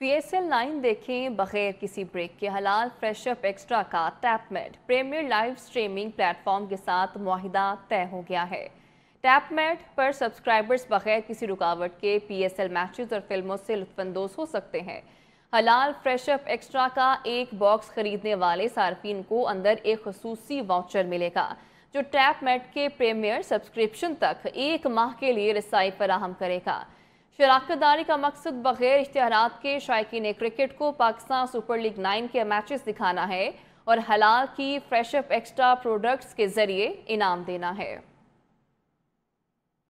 P S L nine देखें बगैर किसी ब्रेक के हलाल फ्रेशअप एक्स्ट्रा का Tapmad premier live streaming platform के साथ माहिदा तय हो गया है। टैपमेट पर सब्सक्राइबर्स बगैर किसी रुकावट के पी एस एल मैचेज और फ़िल्मों से लुफानंदोज हो सकते हैं। हलाल फ्रेशअप एक्स्ट्रा का एक बॉक्स खरीदने वाले सार्फिन को अंदर एक खसूसी वाउचर मिलेगा, जो टैपमेट के प्रीमियर सब्सक्रिप्शन तक एक माह के लिए रसाई फराहम करेगा। शराकतदारी का मकसद बगैर इश्तहार के शायक क्रिकेट को पाकिस्तान सुपर लीग नाइन के मैचेस दिखाना है और हलाल की फ्रेशअप एक्स्ट्रा प्रोडक्ट्स के ज़रिए इनाम देना है।